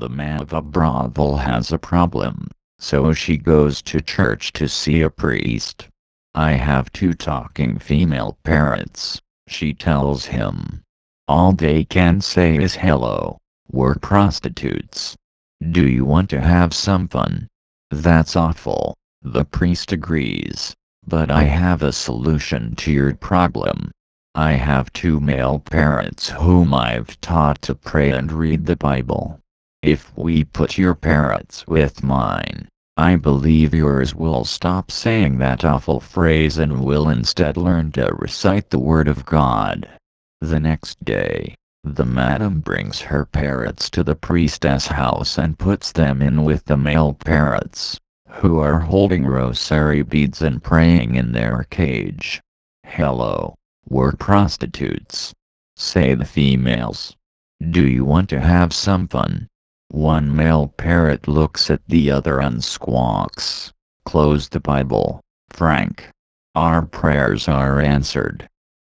The man of a brothel has a problem, so she goes to church to see a priest. I have two talking female parrots, she tells him. All they can say is hello, we're prostitutes. Do you want to have some fun? That's awful, the priest agrees. But I have a solution to your problem. I have two male parrots whom I've taught to pray and read the Bible. If we put your parrots with mine, I believe yours will stop saying that awful phrase and will instead learn to recite the Word of God. The next day, the madam brings her parrots to the priestess house and puts them in with the male parrots, who are holding rosary beads and praying in their cage. Hello we're prostitutes. Say the females. Do you want to have some fun? One male parrot looks at the other and squawks. Close the Bible, Frank. Our prayers are answered.